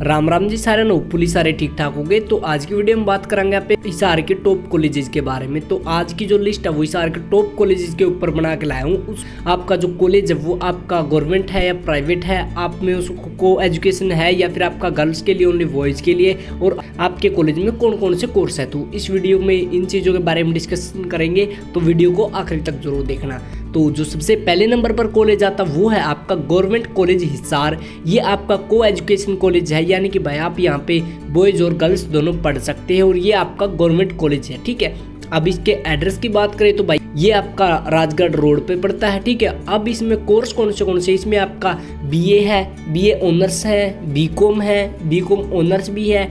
राम राम जी सारे no police सारे ठीक ठाक हो गए तो आज की वीडियो में बात करेंगे आप हिसार के टॉप कॉलेजेस के बारे में। तो आज की जो लिस्ट है वो हिसार के टॉप कॉलेजेस के ऊपर बना के लाया हूँ। उस आपका जो कॉलेज है वो आपका गवर्नमेंट है या प्राइवेट है? आप में उसको एजुकेशन है या फिर आपका गर्ल्स के लिए ओनली बॉयज़ के लिए? और आपके कॉलेज में कौन कौन से कोर्स है? तो इस वीडियो में इन चीज़ों के बारे में डिस्कशन करेंगे तो वीडियो को आखिर तक ज़रूर देखना। तो जो सबसे पहले नंबर पर कॉलेज आता वो है आपका गवर्नमेंट कॉलेज हिसार। ये आपका को एजुकेशन कॉलेज है, यानी कि भाई आप यहाँ पे बॉयज़ और गर्ल्स दोनों पढ़ सकते हैं और ये आपका गवर्नमेंट कॉलेज है, ठीक है? अब इसके एड्रेस की बात करें तो भाई ये आपका राजगढ़ रोड पे पड़ता है, ठीक है? अब इसमें कोर्स कौन से कौन से? इसमें आपका बीए है बीए ऑनर्स है बीकॉम है बीकॉम ऑनर्स भी है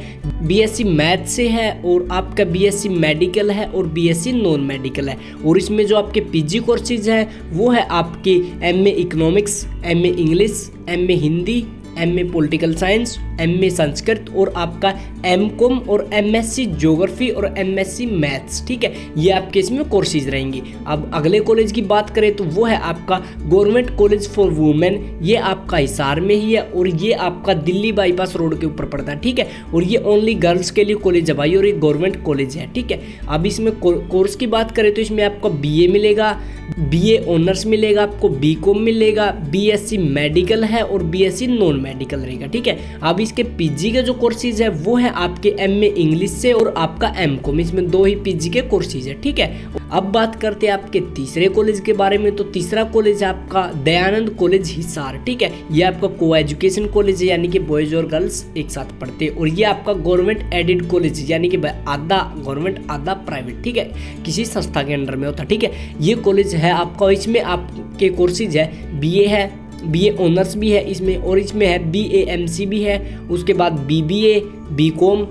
बीएससी मैथ से है, और आपका बीएससी मेडिकल है, और बीएससी नॉन मेडिकल है। और इसमें जो आपके पीजी कोर्सेज हैं, वो है आपके MA economics MA English MA Hindi M A political science M A Sanskrit और आपका एम और एम एस जोग्राफी और एम एस मैथ्स ठीक है? ये आपके इसमें कोर्सेज रहेंगी। अब अगले कॉलेज की बात करें तो वो है आपका गवर्नमेंट कॉलेज फॉर वुमेन ये आपका हिसार में ही है और ये आपका दिल्ली बाईपास रोड के ऊपर पड़ता है, ठीक है? और ये ओनली गर्ल्स के लिए कॉलेज है भाई और ये गवर्नमेंट कॉलेज है, ठीक है? अब इसमें कोर्स की बात करें तो इसमें आपका बी मिलेगा बीए ऑनर्स मिलेगा, आपको बी मिलेगा बीएससी मेडिकल है और बीएससी नॉन मेडिकल रहेगा, ठीक है? अब इसके पीजी के जो कोर्सेज है, वो है आपके एम इंग्लिश से और आपका एम कॉम इसमें दो ही पीजी के कोर्सेज है, ठीक है? अब बात करते हैं आपके तीसरे कॉलेज के बारे में तो तीसरा कॉलेज है आपका दयानंद कॉलेज हिसार, ठीक है? ये आपका को एजुकेशन कॉलेज है, यानी कि बॉयज़ और गर्ल्स एक साथ पढ़ते हैं, और ये आपका गवर्नमेंट एडेड कॉलेज यानी कि आधा गवर्नमेंट आधा प्राइवेट ठीक है? किसी संस्था के अंडर में होता, ठीक है? ये कॉलेज है आपका इसमें आपके कोर्सेज है बी है बी ए ऑनर्स भी है, इसमें और इसमें है बी ए एम सी भी है, उसके बाद B B A B com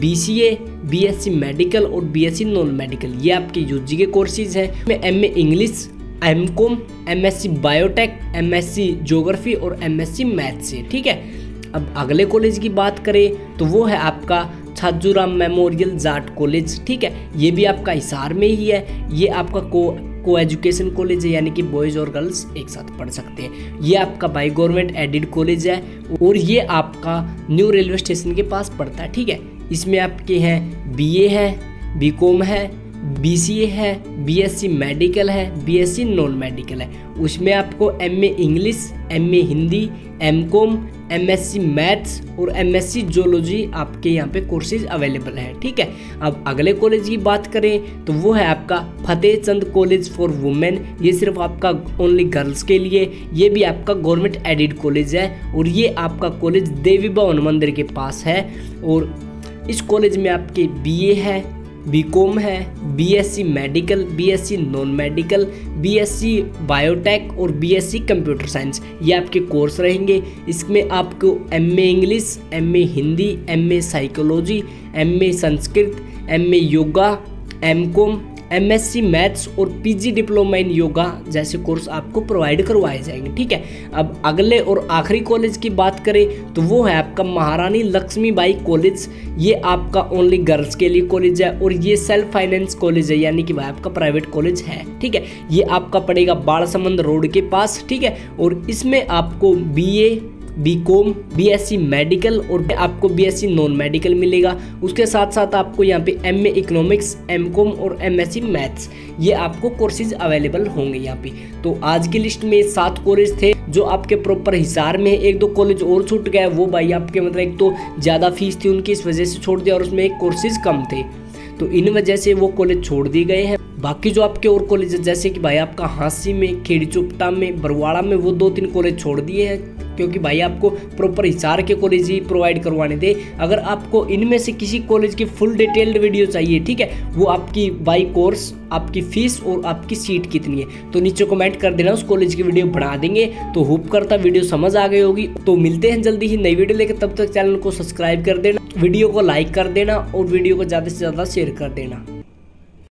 B C A B S C medical और B S C non medical ये आपके यू जी के कोर्सेज हैं। इसमें M A English M com M S C biotech M S C geography और M S C math से ठीक है? अब अगले कॉलेज की बात करें तो वो है आपका छाजूराम मेमोरियल जाट कॉलेज ठीक है? ये भी आपका हिसार में ही है, ये आपका को को एजुकेशन कॉलेज है यानी कि बॉयज़ और गर्ल्स एक साथ पढ़ सकते हैं। ये आपका बाई गवर्नमेंट एडिड कॉलेज है और ये आपका न्यू रेलवे स्टेशन के पास पड़ता है, ठीक है? इसमें आपके हैं बीए है बीकॉम है बी सी ए है बी एस सी मेडिकल है B S C non medical है। उसमें आपको M A English M A Hindi M com M S C maths और एम एस सी जोलॉजी आपके यहाँ पे कोर्सेज अवेलेबल है, ठीक है? अब अगले कॉलेज की बात करें तो वो है आपका Fateh Chand college for women ये सिर्फ़ आपका ओनली गर्ल्स के लिए, ये भी आपका गवर्नमेंट एडिड कॉलेज है और ये आपका कॉलेज देवी भवन मंदिर के पास है और इस कॉलेज में आपके बीए है। बीकॉम है BSc medical BSc non medical BSc biotech और बीएससी कंप्यूटर साइंस ये आपके कोर्स रहेंगे। इसमें आपको MA English MA Hindi MA psychology MA Sanskrit MA yoga MCom MSc maths और पीजी डिप्लोमा इन योगा जैसे कोर्स आपको प्रोवाइड करवाए जाएँगे, ठीक है? अब अगले और आखिरी कॉलेज की बात करें तो वो है आपका महारानी लक्ष्मीबाई कॉलेज ये आपका ओनली गर्ल्स के लिए कॉलेज है और ये सेल्फ फाइनेंस कॉलेज है, यानी कि वह आपका प्राइवेट कॉलेज है, ठीक है? ये आपका पड़ेगा बाड़ रोड के पास, ठीक है? और इसमें आपको BA B com B S C medical और आपको B S C non medical मिलेगा। उसके साथ साथ आपको यहाँ पे M A economics M com और एम एस सी मैथ्स ये आपको कोर्सेज अवेलेबल होंगे यहाँ पे। तो आज की लिस्ट में सात कॉलेज थे जो आपके प्रॉपर हिसार में है। एक दो कॉलेज और छूट गए वो भाई आपके मतलब एक तो ज़्यादा फ़ीस थी, उनकी इस वजह से छोड़ दिया और उसमें कोर्सेज कम थे। तो इन वजह से वो कॉलेज छोड़ दिए गए हैं। बाकी जो आपके और कॉलेज जैसे कि भाई आपका हांसी में खेड़ी चुपटा में, बरवाड़ा में वो दो तीन कॉलेज छोड़ दिए हैं, क्योंकि भाई आपको प्रॉपर हिसार के कॉलेज ही प्रोवाइड करवाने थे। अगर आपको इनमें से किसी कॉलेज की फुल डिटेल्ड वीडियो चाहिए, ठीक है, वो आपकी बाई कोर्स आपकी फ़ीस और आपकी सीट कितनी है तो नीचे कमेंट कर देना, उस कॉलेज की वीडियो बना देंगे। तो होप करता वीडियो समझ आ गई होगी। तो मिलते हैं जल्दी ही नई वीडियो लेकर तब तक चैनल को सब्सक्राइब कर देना वीडियो को लाइक कर देना और वीडियो को ज़्यादा से ज़्यादा शेयर कर देना।